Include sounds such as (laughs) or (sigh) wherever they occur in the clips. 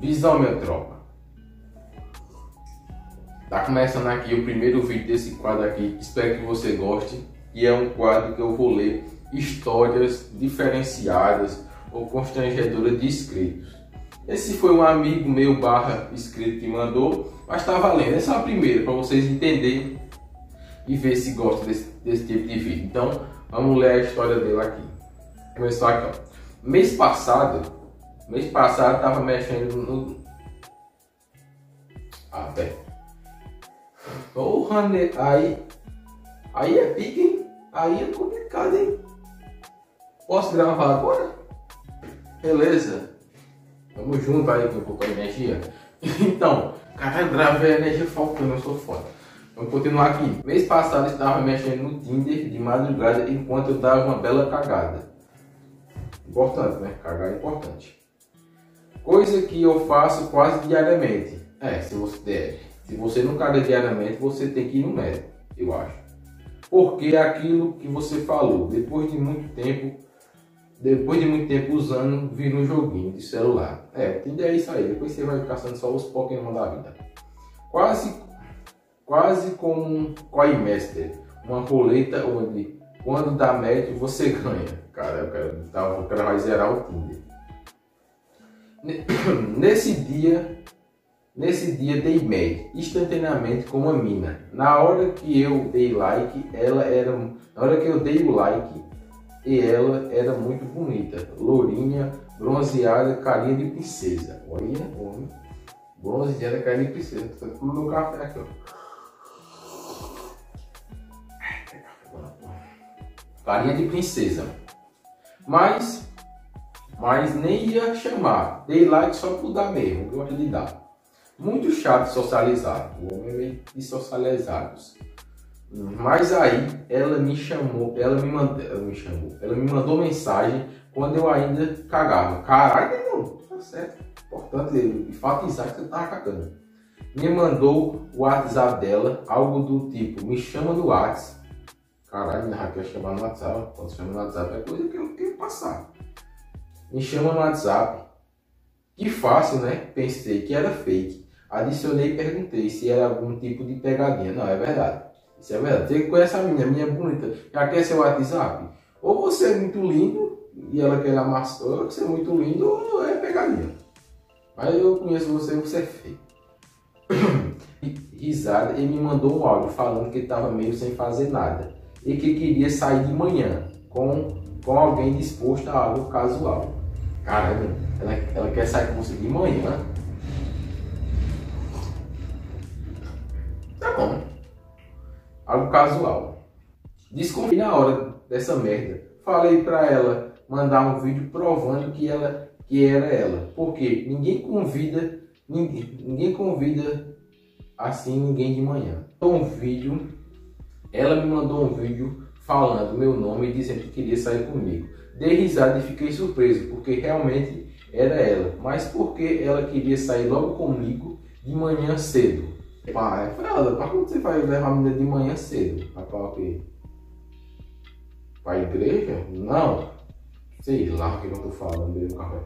Visão, minha tropa. Tá começando aqui o primeiro vídeo desse quadro aqui. Espero que você goste. E é um quadro que eu vou ler histórias diferenciadas ou constrangedoras de inscritos. Esse foi um amigo meu barra inscrito que mandou, mas tá valendo. Essa é a primeira para vocês entenderem e ver se gostam desse, desse tipo de vídeo. Então, vamos ler a história dele aqui. Começou aqui, ó. Mês passado, mês passado tava mexendo no... Ah, velho. Porra, né? aí... Aí é pique, hein? Aí é complicado, hein? Posso gravar agora? Beleza. Tamo junto aí com um pouco de energia. (laughs) então, caralho, gravei a energia faltando, eu sou foda. Vamos continuar aqui. Mês passado estava mexendo no Tinder de madrugada enquanto eu dava uma bela cagada. Importante, né? Cagar é importante. Coisa que eu faço quase diariamente. É, se você der. Se você não caga diariamente, você tem que ir no médico, eu acho. Porque é aquilo que você falou, depois de muito tempo, depois de muito tempo usando, vira um joguinho de celular. É, o Tinder é isso aí. Depois você vai caçando só os Pokémon da vida. Quase quase como um Coin Master, uma roleta onde quando dá match você ganha. Cara, o cara vai zerar o Tinder. (coughs) Nesse dia, nesse dia dei match instantaneamente com uma mina. Na hora que eu dei like, ela era, na hora que eu dei o like, e ela era muito bonita, lourinha, bronzeada, carinha de princesa. Olha, homem, bronzeada, carinha de princesa. Tá tudo no café aqui, ó. Carinha de princesa. Mas, mas nem ia chamar. Dei like só por dar mesmo, gosto de dar. Muito chato socializar. O homem é meio de socializados. Mas aí ela me chamou, ela me mandou, ela me chamou, ela me mandou mensagem quando eu ainda cagava. Caralho, não, tá certo. Importante enfatizar que você tava cagando. Me mandou o WhatsApp dela, algo do tipo, me chama no WhatsApp Caralho, minha Raquel chamar no WhatsApp. Quando chama no WhatsApp é coisa que eu quero passar. Me chama no WhatsApp. Que fácil, né? Pensei que era fake. Adicionei e perguntei se era algum tipo de pegadinha. Não, é verdade. Isso é verdade. Você conhece a minha, a minha é bonita. Já quer seu WhatsApp? Ou você é muito lindo e ela quer amassar. Ou você é muito lindo ou é pegadinha. Mas eu conheço você e você é feio. (clears throat) Risada e me mandou um áudio falando que estava meio sem fazer nada e que queria sair de manhã com, com alguém disposto a algo casual. Caramba, ela, ela quer sair com você de manhã. Tá bom. Algo casual. Desconfie na hora dessa merda. Falei pra ela mandar um vídeo provando que ela que era ela. Porque ninguém convida, ninguém, ninguém convida assim ninguém de manhã. Um vídeo ela me mandou um vídeo falando meu nome e dizendo que queria sair comigo. Dei risada e fiquei surpreso, porque realmente era ela. Mas porque ela queria sair logo comigo de manhã cedo? Pai, fala, para quando você vai levar a menina de manhã cedo? Para o quê? Para a igreja? Não. Sei lá o que eu tô falando no café.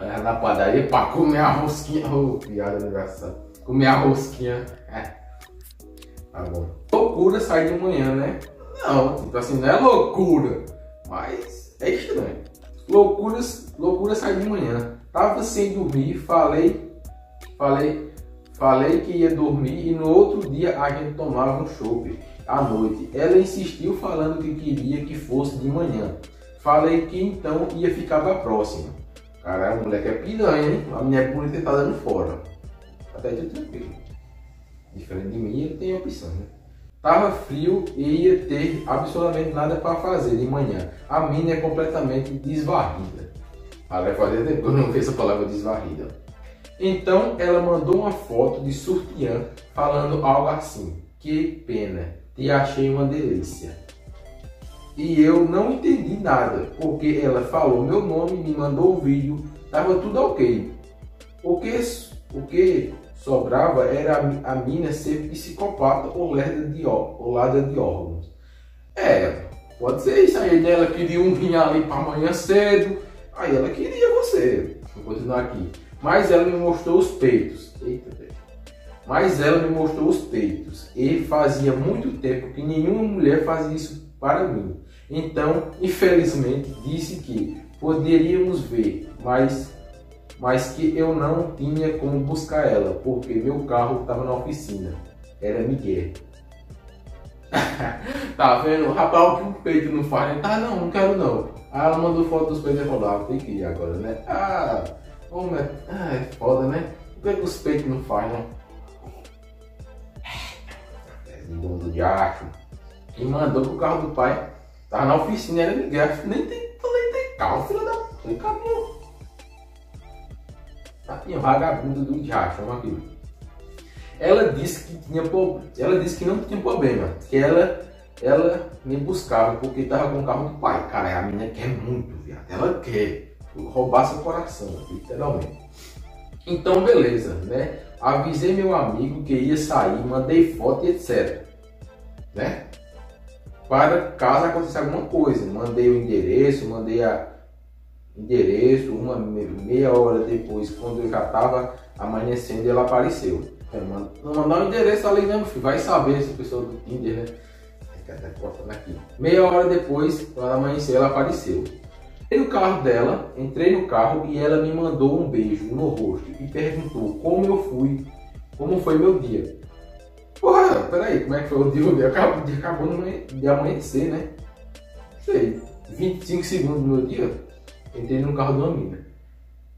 É na padaria para comer a rosquinha. Oh, piada engraçada. Comer a rosquinha. É. Tá bom. Loucura sair de manhã, né? Não, tipo assim, não é loucura, mas é estranho. Loucuras, loucura sair de manhã. Tava sem dormir, falei, falei, falei que ia dormir e no outro dia a gente tomava um chope à noite. Ela insistiu falando que queria que fosse de manhã. Falei que então ia ficar pra próxima. Caralho, o moleque é piranha, hein? A mulher bonita tá dando fora. Até de tranquilo. Diferente de mim, ele tem opção, né? Tava frio e ia ter absolutamente nada para fazer de manhã. A mina é completamente desvarrida. Ela vai fazer depois, não fez a palavra desvarrida. Então ela mandou uma foto de surtiã falando algo assim. Que pena, te achei uma delícia. E eu não entendi nada, porque ela falou meu nome, me mandou o vídeo, tava tudo ok. O que, o que sobrava era a, a mina ser psicopata ou lerda de, ou lerda de órgãos. É, pode ser isso aí? Ela queria um rim ali para amanhã cedo, aí ela queria você. Vou continuar aqui. Mas ela me mostrou os peitos. Eita, velho. Mas ela me mostrou os peitos. E fazia muito tempo que nenhuma mulher fazia isso para mim. Então, infelizmente, disse que poderíamos ver, mas, mas que eu não tinha como buscar ela, porque meu carro estava na oficina. Era Miguel. (laughs) tá vendo? Rapaz, o que o peito não faz, né? Ah, não, não quero não. Ah, ela mandou foto dos peitos e falou, ah, tem que ir agora, né? Ah, homem, ah, é foda, né? O que, é que os peitos não faz, né? É, do diacho. E mandou pro carro do pai. Tava na oficina, era Miguel. Nem tem, nem tem carro, filho da puta. Caminhão. Tapinha vagabundo do diacho, chama aquilo. Ela disse que tinha ela disse que não tinha problema, que ela ela me buscava porque estava com o carro do pai. Cara, a menina quer muito, viado. Ela quer roubar seu coração, literalmente. Então, beleza, né? Avisei meu amigo que ia sair, mandei foto e etc. Né? Para caso acontecesse alguma coisa. Mandei o endereço, mandei a endereço, uma meia hora depois, quando eu já estava amanhecendo, ela apareceu. Não mandar o endereço ali, né, meu filho? Vai saber essa pessoa do Tinder, né? Até cortando aqui. Meia hora depois, quando amanheceu, ela apareceu. Entrei no carro dela, entrei no carro e ela me mandou um beijo no rosto e perguntou como eu fui, como foi meu dia. Porra, peraí, como é que foi o dia? Acabou, dia acabou de amanhecer, né? Não sei, 25 segundos do meu dia, entrei no carro de uma mina.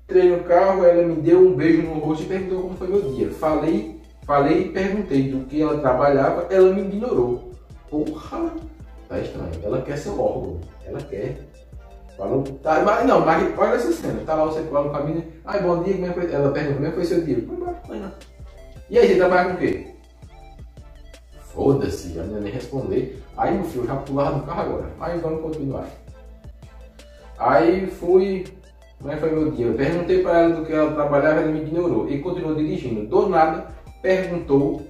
Entrei no carro, ela me deu um beijo no rosto e perguntou como foi meu dia. Falei, falei e perguntei do que ela trabalhava, ela me ignorou. Porra, tá estranho. Ela quer seu órgão, ela quer. Falou, tá, mas não, mas olha essa cena, tá lá você lá no caminho, ai bom dia, como é foi? Ela pergunta, como é foi seu dia? Não. E aí, você trabalha com o quê? Foda-se, já nem responder. Aí, meu filho, já pulava do carro agora. Aí vamos continuar. Aí fui como é foi meu dia? Eu perguntei para ela do que ela trabalhava, ela me ignorou e continuou dirigindo. Do nada, perguntou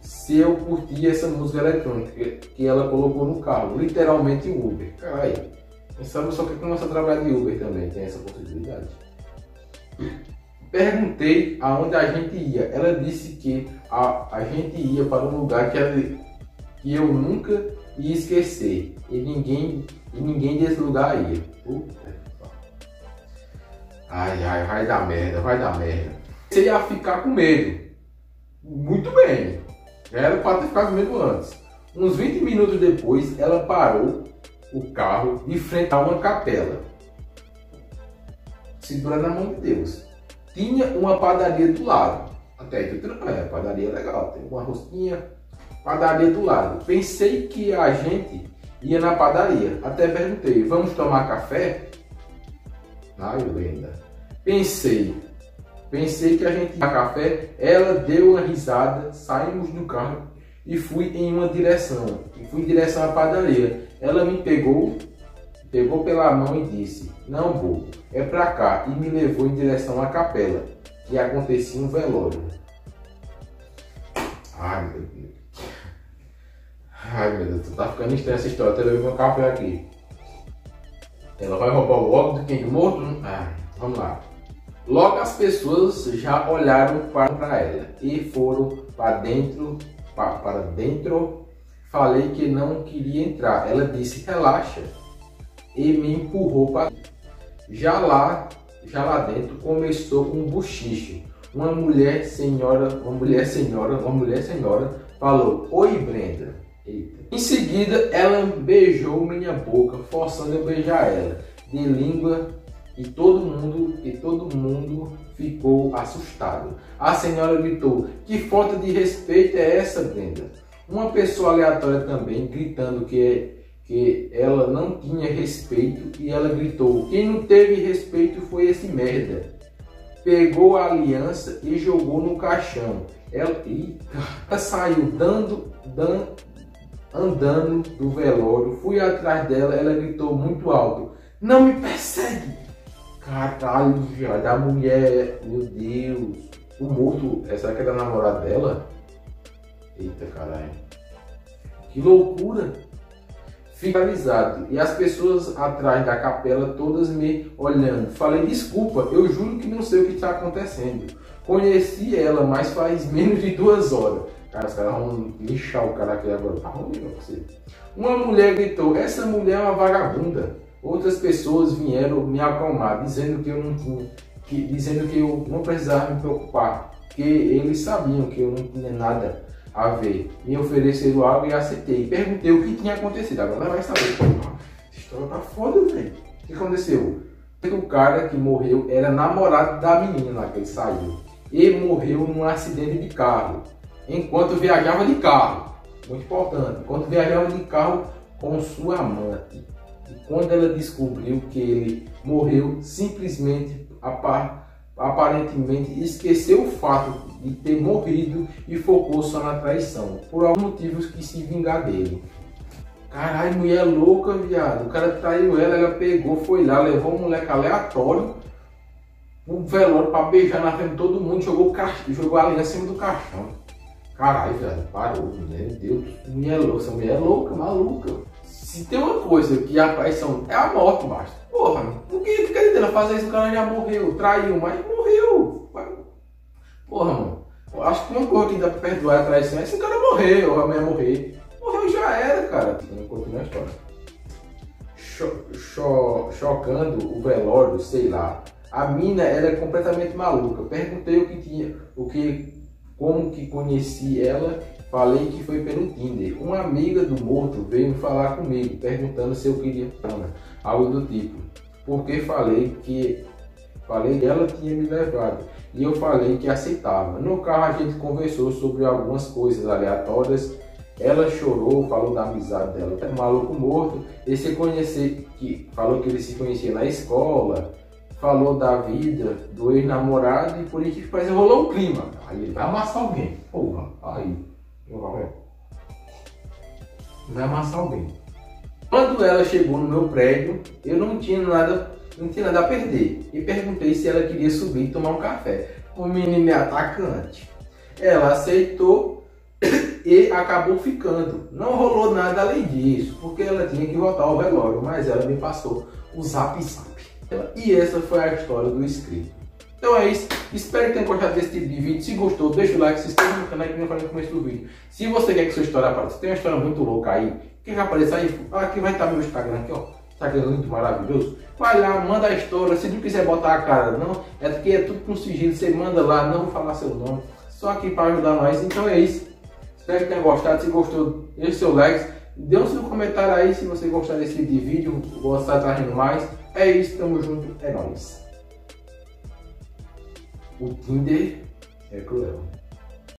se eu curtia essa música eletrônica que ela colocou no carro, literalmente Uber. Caralho, pensava só que começa a trabalhar de Uber também, tem essa possibilidade. Perguntei aonde a gente ia. Ela disse que a, a gente ia para um lugar que, ela, que eu nunca ia esquecer e ninguém, e ninguém desse lugar ia. Puta Ai, ai, vai dar merda, vai dar merda. Você ia ficar com medo. Muito bem. Era para ter ficado com medo antes. Uns 20 minutos depois, ela parou o carro de frente a uma capela. Segurando a mão de Deus. Tinha uma padaria do lado. Até aí, é, padaria legal. Tem uma rosquinha, padaria do lado. Pensei que a gente ia na padaria. Até perguntei, vamos tomar café? Ai, lenda. Pensei, pensei que a gente ia café. Ela deu uma risada, saímos do carro e fui em uma direção. E fui em direção à padaria. Ela me pegou, pegou pela mão e disse: Não vou, é pra cá. E me levou em direção à capela, que acontecia um velório. Ai meu Deus. Ai meu Deus, tá ficando estranha essa história. Até eu meu café aqui. Ela vai roubar o óbito de quem morto? Ah, vamos lá. Logo as pessoas já olharam para ela e foram para dentro, para, para dentro. Falei que não queria entrar. Ela disse relaxa e me empurrou para. Já lá, já lá dentro começou um bochicho. Uma mulher senhora, uma mulher senhora, uma mulher senhora falou: Oi Brenda. Eita. Em seguida, ela beijou minha boca, forçando eu beijar ela, de língua, e todo mundo, e todo mundo ficou assustado. A senhora gritou: "Que falta de respeito é essa, Brenda?" Uma pessoa aleatória também gritando que que ela não tinha respeito e ela gritou: "Quem não teve respeito foi esse merda." Pegou a aliança e jogou no caixão. Ela, ela (laughs) saiu dando, dando, andando do velório, fui atrás dela, ela gritou muito alto: Não me persegue! Caralho, viado, a mulher, meu Deus, o morto, será que era namorado dela? Eita caralho, que loucura! finalizado e as pessoas atrás da capela todas me olhando. Falei, desculpa, eu juro que não sei o que está acontecendo. Conheci ela, mas faz menos de duas horas. Cara, caras vão lixar o cara aqui agora. Tá ruim pra você. Uma mulher gritou, essa mulher é uma vagabunda. Outras pessoas vieram me acalmar, dizendo que eu não tinha, que, dizendo que eu não precisava me preocupar, que eles sabiam que eu não tinha nada a ver. Me ofereceram algo e aceitei. Perguntei o que tinha acontecido. Agora vai saber. Essa história tá foda, velho. O que aconteceu? O cara que morreu era namorado da menina lá que ele saiu. Ele morreu num acidente de carro. Enquanto viajava de carro. Muito importante. Enquanto viajava de carro com sua amante. E quando ela descobriu que ele morreu, simplesmente aparentemente esqueceu o fato de ter morrido e focou só na traição, por alguns motivos que se vingar dele. Caralho, mulher louca, viado. O cara traiu ela, ela pegou, foi lá, levou um moleque aleatório um velório pra beijar na frente de todo mundo, jogou, jogou a linha acima do caixão. Caralho, velho, parou, meu Deus, mulher louca, essa mulher é louca, maluca. Se tem uma coisa que a traição é a morte, basta. Porra, por que fica tentando fazer isso? O cara já morreu, traiu, mas morreu. Porra, mano. Eu acho que uma coisa que dá pra perdoar a traição é se o cara morrer, ou a mulher morrer. Morreu já era, cara. Continua a história. Cho cho chocando o velório, sei lá. A mina era completamente maluca. Perguntei o que tinha, o que, como que conheci ela. Falei que foi pelo Tinder. Uma amiga do morto veio falar comigo, perguntando se eu queria algo do tipo. Porque falei que falei que ela tinha me levado e eu falei que aceitava. No carro a gente conversou sobre algumas coisas aleatórias. Ela chorou, falou da amizade dela um maluco morto. Ele se conhecer, que falou que ele se conhecia na escola, falou da vida do ex-namorado e por isso que parece rolou um clima. Aí ele vai amassar alguém. Porra, aí. Vai amassar alguém. Quando ela chegou no meu prédio, eu não tinha nada não tinha nada a perder e perguntei se ela queria subir e tomar um café. O menino é atacante. Ela aceitou (coughs) e acabou ficando. Não rolou nada além disso, porque ela tinha que voltar ao velório, mas ela me passou o zap zap. E essa foi a história do inscrito. Então é isso, espero que tenham gostado desse tipo de vídeo. Se gostou, deixa o like, se inscreva no canal que eu falei no começo do vídeo. Se você quer que sua história apareça, tem uma história muito louca aí, que vai aparecer aí, aqui vai estar meu Instagram aqui, ó. Instagram tá muito maravilhoso. Vai lá, manda a história. Se não quiser botar a cara, não, é porque é tudo com sigilo. Você manda lá, não vou falar seu nome. Só aqui para ajudar nós. Então é isso. Espero que tenha gostado. Se gostou, deixe seu like. Dê um seu comentário aí se você gostar desse tipo de vídeo. Vou estar trazendo mais. É isso, tamo junto. É nóis. O Tinder é cruel.